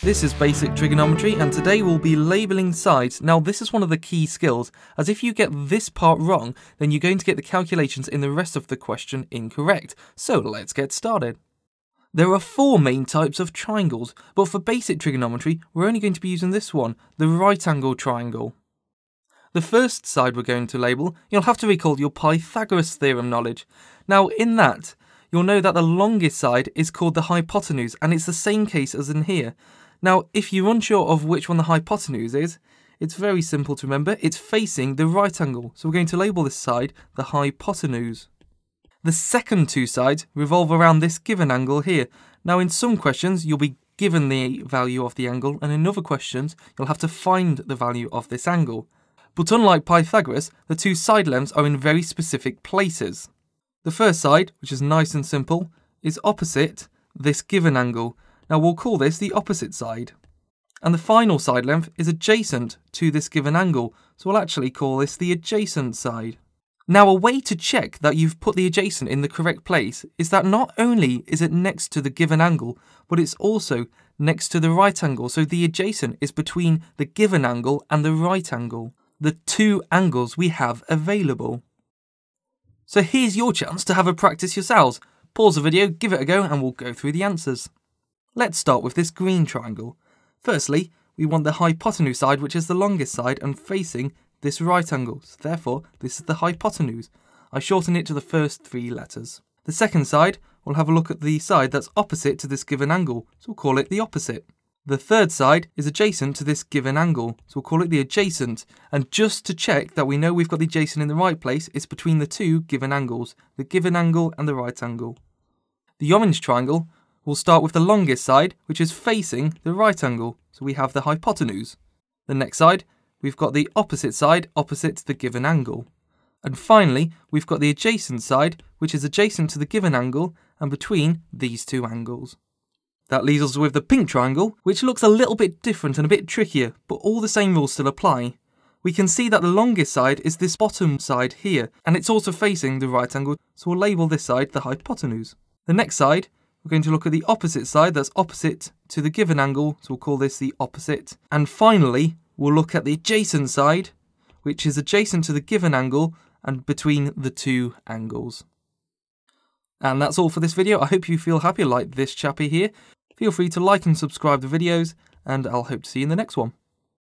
This is Basic Trigonometry and today we'll be labelling sides. Now this is one of the key skills, as if you get this part wrong, then you're going to get the calculations in the rest of the question incorrect. So let's get started. There are four main types of triangles, but for basic trigonometry we're only going to be using this one, the right angle triangle. The first side we're going to label, you'll have to recall your Pythagoras theorem knowledge. Now in that, you'll know that the longest side is called the hypotenuse and it's the same case as in here. Now, if you're unsure of which one the hypotenuse is, it's very simple to remember. It's facing the right angle. So we're going to label this side the hypotenuse. The second two sides revolve around this given angle here. Now, in some questions, you'll be given the value of the angle, and in other questions, you'll have to find the value of this angle. But unlike Pythagoras, the two side lengths are in very specific places. The first side, which is nice and simple, is opposite this given angle, now we'll call this the opposite side. And the final side length is adjacent to this given angle, so we'll actually call this the adjacent side. Now a way to check that you've put the adjacent in the correct place is that not only is it next to the given angle, but it's also next to the right angle, so the adjacent is between the given angle and the right angle, the two angles we have available. So here's your chance to have a practice yourselves. Pause the video, give it a go, and we'll go through the answers. Let's start with this green triangle. Firstly, we want the hypotenuse side, which is the longest side and facing this right angle. So therefore, this is the hypotenuse. I shorten it to the first three letters. The second side, we'll have a look at the side that's opposite to this given angle, so we'll call it the opposite. The third side is adjacent to this given angle, so we'll call it the adjacent. And just to check that we know we've got the adjacent in the right place, it's between the two given angles, the given angle and the right angle. The orange triangle We'll start with the longest side, which is facing the right angle, so we have the hypotenuse. The next side, we've got the opposite side opposite the given angle. And finally, we've got the adjacent side, which is adjacent to the given angle and between these two angles. That leaves us with the pink triangle, which looks a little bit different and a bit trickier, but all the same rules still apply. We can see that the longest side is this bottom side here, and it's also facing the right angle, so we'll label this side the hypotenuse. The next side we're going to look at the opposite side, that's opposite to the given angle, so we'll call this the opposite. And finally, we'll look at the adjacent side, which is adjacent to the given angle and between the two angles. And that's all for this video. I hope you feel happy like this chappy here. Feel free to like and subscribe the videos, and I'll hope to see you in the next one.